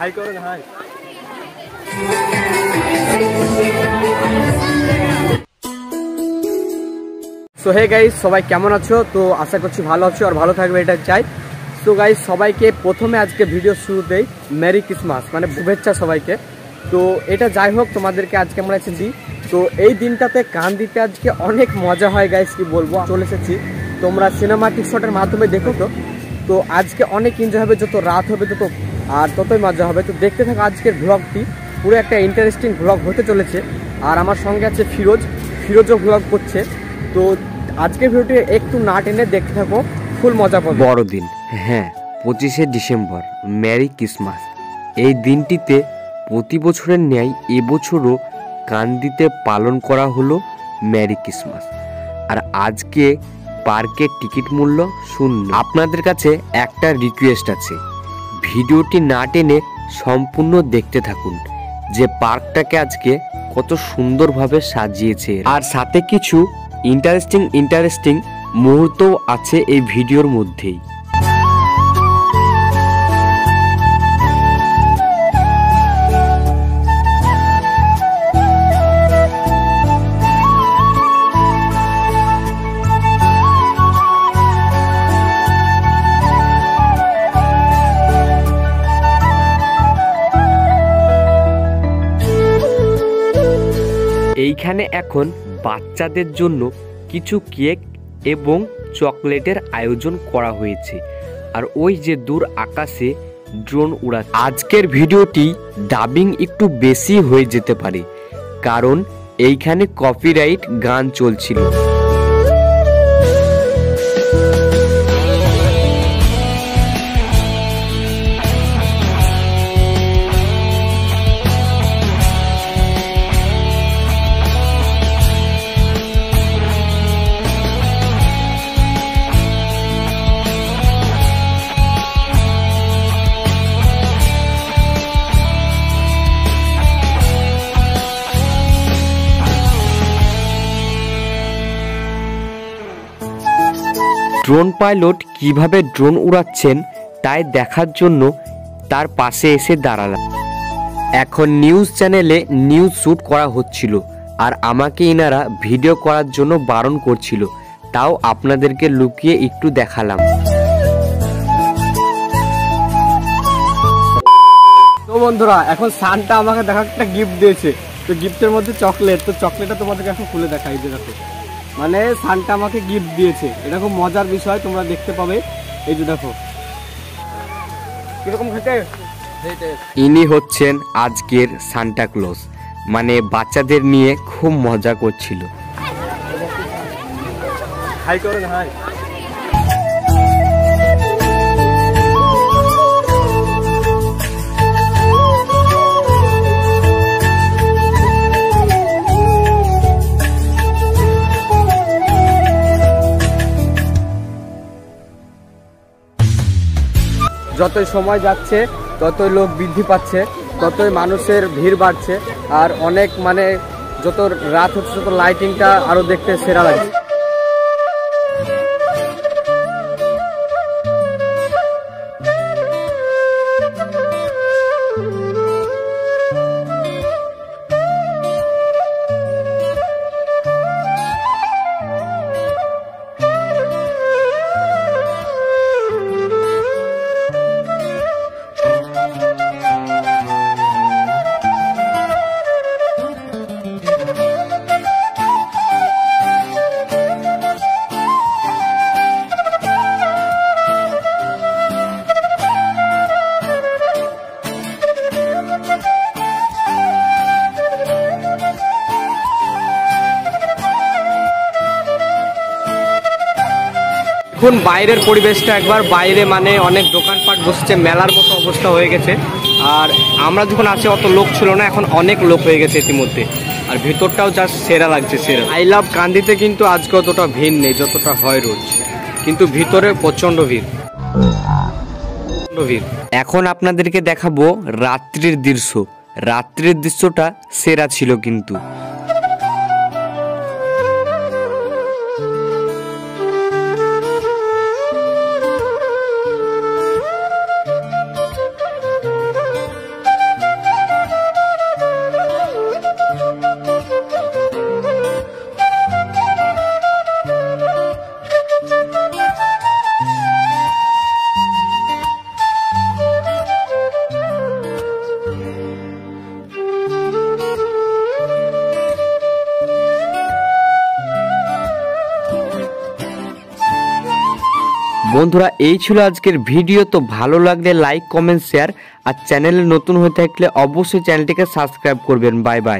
High করো high. So hey guys সবাই কেমন আছো? তো আশা করছি ভালো আছো আর ভালো থাকবে, এটা চাই। সো গাইজ সবাইকে প্রথমে আজকে ভিডিও শুরুতেই মেরি ক্রিসমাস মানে শুভেচ্ছা সবাইকে। তো এটা যাই হোক, তোমাদেরকে আজকে আমরা এসেছি। তো এই দিনটাতে কান দিতে আজকে অনেক মজা হয় গাইজ কি বলব? চলে এসেছি। তোমরা সিনেমাটিক শটের মাধ্যমে দেখো তো। তো আজকে অনেক এনজয় হবে, যত রাত হবে, তত আর ততই মজা হবে। তো দেখতে থাকো আজকের ব্লগটি পুরো একটা ইন্টারেস্টিং ব্লগ হতে চলেছে। আর আমার সঙ্গে আছে ফিরোজ। ফিরোজও ব্লগ করছে। তো আজকের ভিডিওটি একটু না টেনে দেখতে থাকো। ফুল মজা পাবে। বড়দিন। হ্যাঁ পঁচিশে ডিসেম্বর। Merry Christmas. এই দিনটিতে প্রতি বছরের ন্যায় এবছরও কান্দিতে পালন করা হলো ম্যারি ক্রিসমাস। আর আজকে পার্কের টিকিট মূল্য শূন্য। আপনাদের কাছে একটা রিকোয়েস্ট আছে। ভিডিওটি না টেনে সম্পূর্ণ দেখতে থাকুন যে পার্কটাকে আজকে কত সুন্দরভাবে সাজিয়েছে। আর সাথে কিছু ইন্টারেস্টিং ইন্টারেস্টিং মুহূর্তও আছে এই ভিডিওর মধ্যেই। এইখানে এখন বাচ্চাদের জন্য কিছু কেক এবং চকলেটের আয়োজন করা হয়েছে। আর ওই যে দূর আকাশে ড্রোন উড়া আজকের ভিডিওটি ডাবিং একটু বেশি হয়ে যেতে পারে, কারণ এইখানে কপিরাইট গান চলছিল। ড্রোন পাইলট কীভাবে ড্রোন উড়াচ্ছেন তাই দেখার জন্য তার পাশে এসে দাঁড়ালাম। এখন নিউজ চ্যানেলে নিউজ শ্যুট করা হচ্ছিল আর আমাকে এনারা ভিডিও করার জন্য বারণ করছিল। তাও আপনাদেরকে লুকিয়ে একটু দেখালাম। তো বন্ধুরা, এখন সানটা আমাকে দেখা একটা গিফট দিয়েছে। তো গিফটের মধ্যে চকলেট তো চকলেটটা তোমাদেরকে এখন খুলে দেখাই যে দেখো। মানে সানটা আমাকে গিফট দিয়েছে। এটা খুব মজার বিষয় তোমরা দেখতে পাবে। এই যে দেখো। কীরকম খেতে? ইনি হচ্ছেন আজকের সান্টা ক্লোজ। মানে বাচ্চাদের নিয়ে খুব মজা করছিল। হাই করেন হাই যতই সময় যাচ্ছে, ততই লোক বৃদ্ধি পাচ্ছে, ততই মানুষের ভিড় বাড়ছে, আর অনেক মানে যত রাত হচ্ছে, তত লাইটিংটা আরও দেখতে সেরা লাগছে। এখন বাইরের পরিবেশটা একবার বাইরে মানে অনেক দোকানপাট বসছে, মেলার মতো অবস্থা হয়ে গেছে। আর আমরা যখন আছি অত লোক ছিল না, এখন অনেক লোক হয়ে গেছে ইতিমধ্যে। আর ভিতরটাও জাস্ট সেরা লাগছে, সেরা। আই লাভ কান্দিতে কিন্তু আজকে অতটা ভিড় নেই, যতটা হয় রোজ। কিন্তু ভিতরে প্রচণ্ড ভিড়। প্রচণ্ড ভিড়। এখন আপনাদেরকে দেখাবো রাত্রির দৃশ্য। রাত্রির দৃশ্যটা সেরা ছিল কিন্তু। বন্ধুরা, এই ছিল আজকের ভিডিও। তো ভালো লাগলে লাইক কমেন্ট শেয়ার আর চ্যানেলে নতুন হয়ে থাকলে অবশ্যই চ্যানেলটিকে সাবস্ক্রাইব করবেন। Bye bye